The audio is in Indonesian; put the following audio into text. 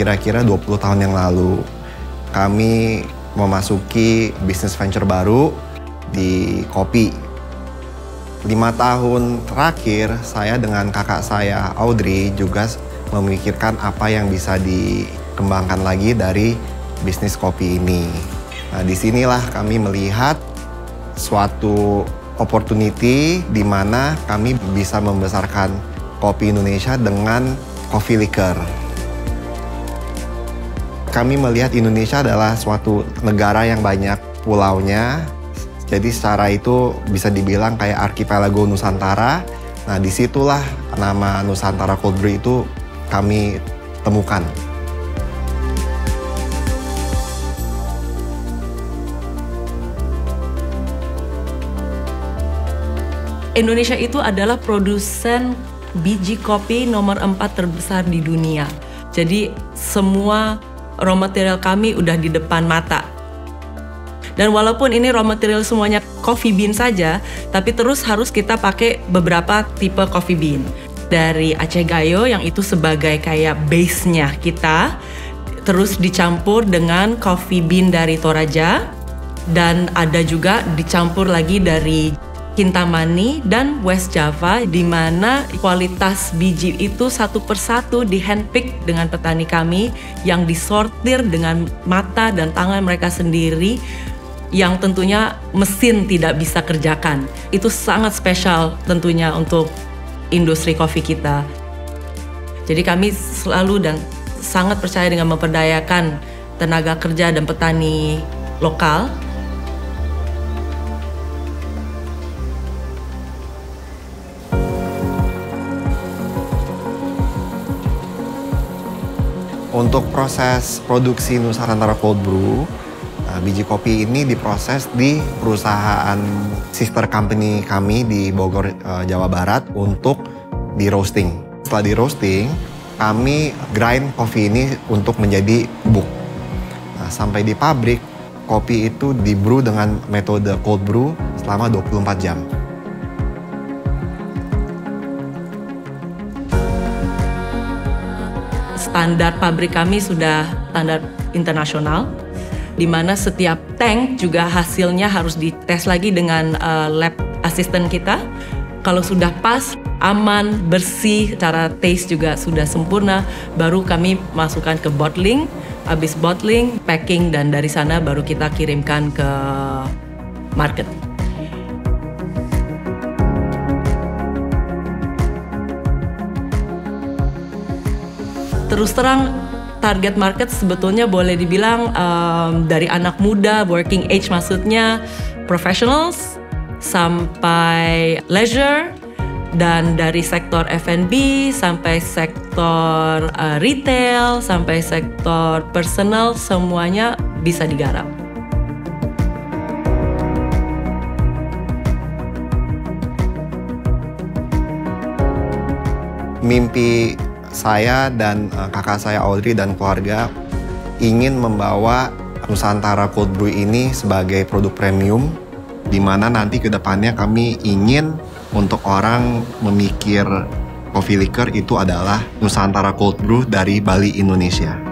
kira-kira 20 tahun yang lalu. Kami memasuki bisnis venture baru di kopi. Lima tahun terakhir, saya dengan kakak saya Audrey juga memikirkan apa yang bisa dikembangkan lagi dari bisnis kopi ini. Nah, di sinilah kami melihat suatu opportunity di mana kami bisa membesarkan kopi Indonesia dengan coffee liquor. Kami melihat Indonesia adalah suatu negara yang banyak pulaunya, jadi secara itu bisa dibilang kayak archipelago Nusantara. Nah di situlah nama Nusantara Cold Brew itu kami temukan. Indonesia itu adalah produsen biji kopi nomor 4 terbesar di dunia. Jadi semua raw material kami udah di depan mata. Dan walaupun ini raw material semuanya coffee bean saja, tapi terus harus kita pakai beberapa tipe coffee bean. Dari Aceh Gayo yang itu sebagai kayak base-nya kita, terus dicampur dengan coffee bean dari Toraja, dan ada juga dicampur lagi dari Kintamani dan West Java di mana kualitas biji itu satu persatu di handpick dengan petani kami yang disortir dengan mata dan tangan mereka sendiri yang tentunya mesin tidak bisa kerjakan. Itu sangat spesial tentunya untuk industri kopi kita. Jadi kami selalu dan sangat percaya dengan memperdayakan tenaga kerja dan petani lokal Untuk proses produksi Nusantara Cold Brew, uh, biji kopi ini diproses di perusahaan sister company kami di Bogor, uh, Jawa Barat untuk di roasting. Setelah di roasting, kami grind kopi ini untuk menjadi bubuk. Nah, sampai di pabrik, kopi itu di brew dengan metode cold brew selama 24 jam. Standar pabrik kami sudah standar internasional di mana setiap tank juga hasilnya harus dites lagi dengan uh, lab asisten kita. Kalau sudah pas, aman, bersih, cara taste juga sudah sempurna, baru kami masukkan ke bottling, habis bottling, packing dan dari sana baru kita kirimkan ke market. Terus terang target market sebetulnya boleh dibilang um, dari anak muda, working age maksudnya professionals sampai leisure dan dari sektor F&B sampai sektor uh, retail sampai sektor personal semuanya bisa digarap. Mimpi saya dan uh, kakak saya Audrey dan keluarga ingin membawa Nusantara Cold Brew ini sebagai produk premium di mana nanti ke depannya kami ingin untuk orang memikir coffee liquor itu adalah Nusantara Cold Brew dari Bali Indonesia.